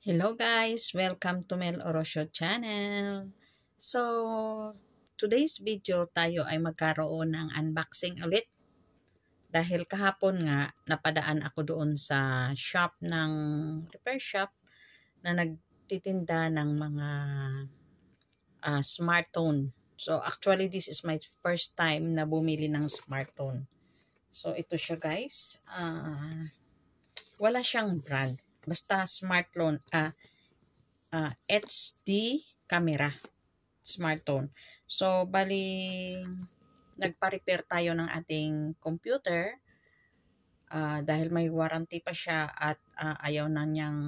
Hello guys! Welcome to Mel Orosio channel. So, today's video tayo ay magkaroon ng unboxing ulit. Dahil kahapon nga, napadaan ako doon sa shop ng repair shop na nagtitinda ng mga uh, smartphone. So, actually, this is my first time na bumili ng smartphone. So, ito siya guys. Uh, wala siyang brand Basta smartphone, ah, uh, uh, HD camera, smartphone. So, bali, nagpa-repair tayo ng ating computer uh, dahil may warranty pa siya at uh, ayaw na niyang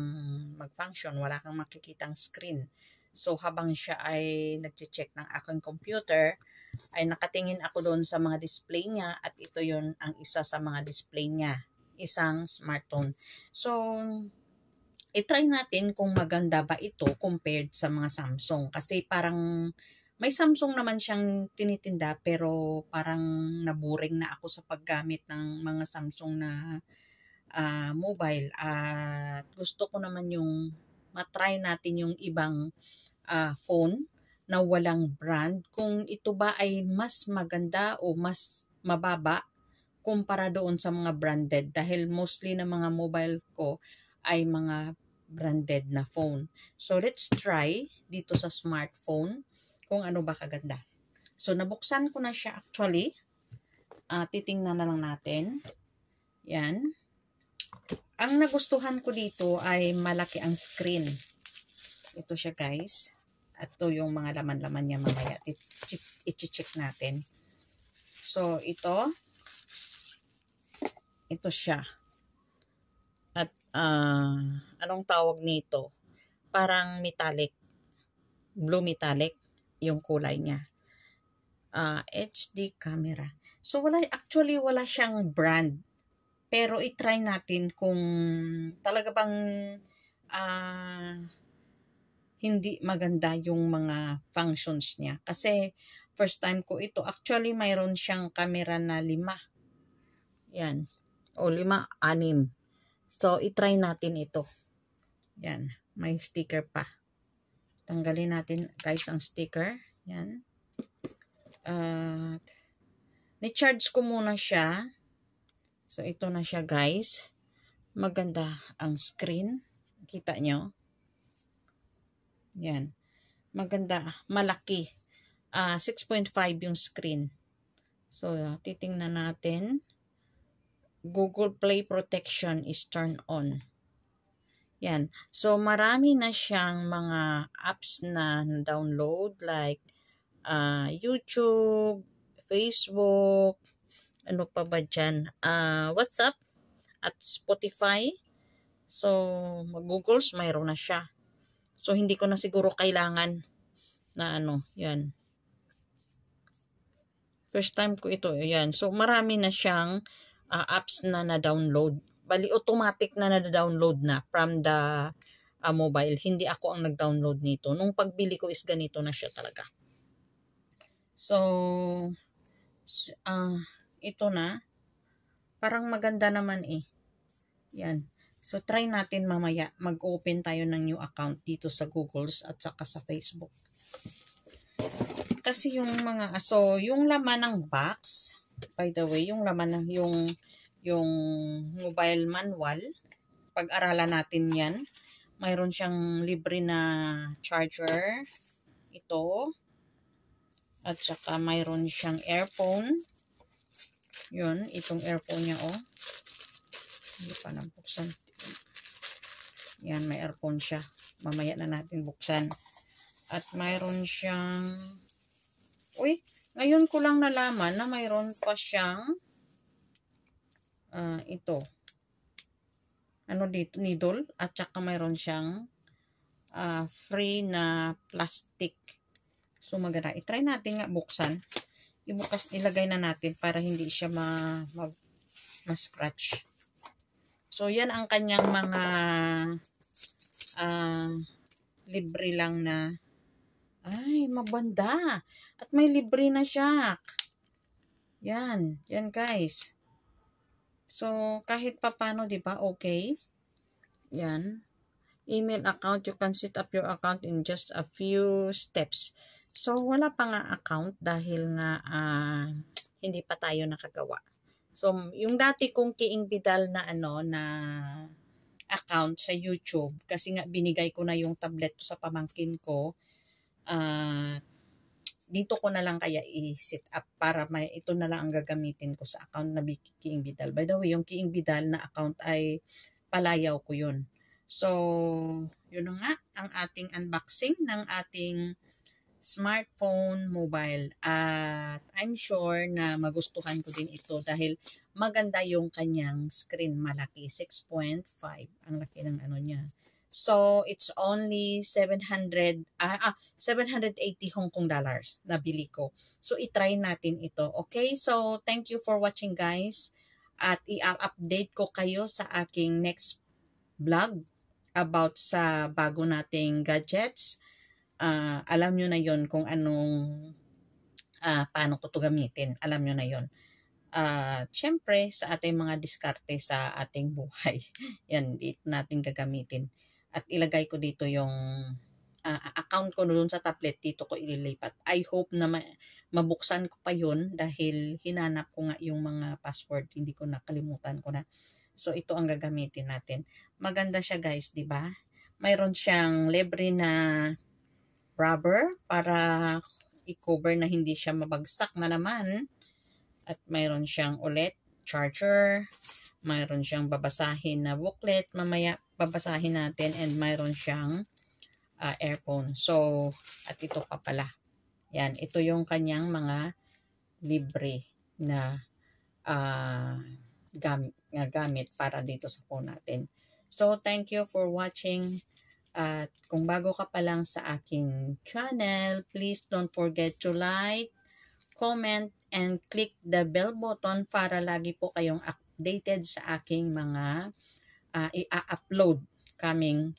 mag-function. Wala kang makikitang screen. So, habang siya ay nag-check ng aking computer, ay nakatingin ako doon sa mga display niya at ito yon ang isa sa mga display niya, isang smartphone. So, i-try natin kung maganda ba ito compared sa mga Samsung. Kasi parang may Samsung naman siyang tinitinda pero parang naburing na ako sa paggamit ng mga Samsung na uh, mobile. At uh, gusto ko naman yung matry natin yung ibang uh, phone na walang brand. Kung ito ba ay mas maganda o mas mababa kumpara doon sa mga branded dahil mostly na mga mobile ko ay mga branded na phone. So, let's try dito sa smartphone kung ano ba kaganda. So, nabuksan ko na siya actually. Uh, titingnan na lang natin. Yan. Ang nagustuhan ko dito ay malaki ang screen. Ito siya guys. At ito yung mga laman-laman niya mamaya. I-check natin. So, ito. Ito siya uh, anong tawag nito? Parang metallic. Blue metallic yung kulay niya. Uh, ah, HD camera. So wala actually wala siyang brand. Pero i-try natin kung talaga bang uh, hindi maganda yung mga functions niya. Kasi first time ko ito. Actually mayroon siyang camera na lima. Yan. O lima, anim. So, itry natin ito. Yan. May sticker pa. Tanggalin natin, guys, ang sticker. Yan. At, ni-charge ko muna siya. So, ito na siya, guys. Maganda ang screen. Kita nyo? Yan. Maganda. Malaki. Uh, ah, 6.5 yung screen. So, titingnan natin. Google Play Protection is turned on. Yan. So, marami na siyang mga apps na download like uh, YouTube, Facebook, ano pa ba dyan, uh, WhatsApp, at Spotify. So, mag-Googles, mayroon na siya. So, hindi ko na siguro kailangan na ano, yan. First time ko ito, yan. So, marami na siyang uh, apps na na-download. Bali, automatic na na-download na from the uh, mobile. Hindi ako ang nag-download nito. Nung pagbili ko is ganito na siya talaga. So, uh, ito na. Parang maganda naman eh. Yan. So, try natin mamaya. Mag-open tayo ng new account dito sa Google at saka sa Facebook. Kasi yung mga, so, yung laman ng box, by the way, yung laman ng yung yung mobile manual, pag-aralan natin 'yan. Mayroon siyang libre na charger. Ito. At saka mayroon siyang earphone. 'Yun, itong earphone niya oh. Hindi pa nabuksan. Yan, may earphone siya. Mamaya na natin buksan. At mayroon siyang Uy, ngayon ko lang nalaman na mayroon pa siyang uh, ito. Ano dito? Needle. At saka mayroon siyang uh, free na plastic. So maganda. I-try natin nga buksan. Ibukas, ilagay na natin para hindi siya ma, ma, ma-scratch. So yan ang kanyang mga uh, libre lang na ay, mabanda. At may libre na siya. Yan. Yan guys. So, kahit papano, di ba, okay? Yan. email account. You can set up your account in just a few steps. So, wala pa nga account dahil nga uh, hindi pa tayo nakagawa. So, yung dati kong Kiing Bidal na ano, na account sa YouTube, kasi nga binigay ko na yung tablet sa pamangkin ko, uh, dito ko na lang kaya i-set up para may ito na lang ang gagamitin ko sa account na Kiing Bidal. By the way, yung Kiing Bidal na account ay palayaw ko yun. So, yun nga ang ating unboxing ng ating smartphone, mobile. At I'm sure na magustuhan ko din ito dahil maganda yung kanyang screen malaki. 6.5 ang laki ng ano niya. So, it's only 700, ah, ah, 780 Hong Kong dollars na bili ko. So, itry natin ito. Okay? So, thank you for watching guys. At i-update ko kayo sa aking next vlog about sa bago nating gadgets uh, alam nyo na yon kung anong, uh, paano ko to gamitin. Alam nyo na yon Uh, Siyempre, sa ating mga diskarte sa ating buhay. Yan, dito natin gagamitin. At ilagay ko dito yung uh, account ko doon sa tablet, dito ko ililipat. I hope na ma- mabuksan ko pa yun dahil hinanap ko nga yung mga password. Hindi ko nakalimutan ko na. So, ito ang gagamitin natin. Maganda siya guys, di ba? Mayroon siyang libre na rubber para i-cover na hindi siya mabagsak na naman. At mayroon siyang ulit charger, mayroon siyang babasahin na booklet, mamaya babasahin natin and mayroon siyang uh, earphone. So, at ito pa pala. Yan, ito yung kanyang mga libre na uh, gamit, gamit para dito sa phone natin. So, thank you for watching at kung bago ka pa lang sa aking channel, please don't forget to like, comment, and click the bell button para lagi po kayong updated sa aking mga uh, i-upload coming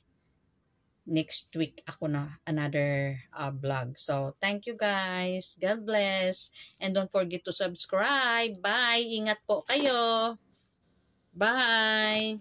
next week ako na another uh, vlog. So, thank you guys. God bless. And don't forget to subscribe. Bye. Ingat po kayo. Bye.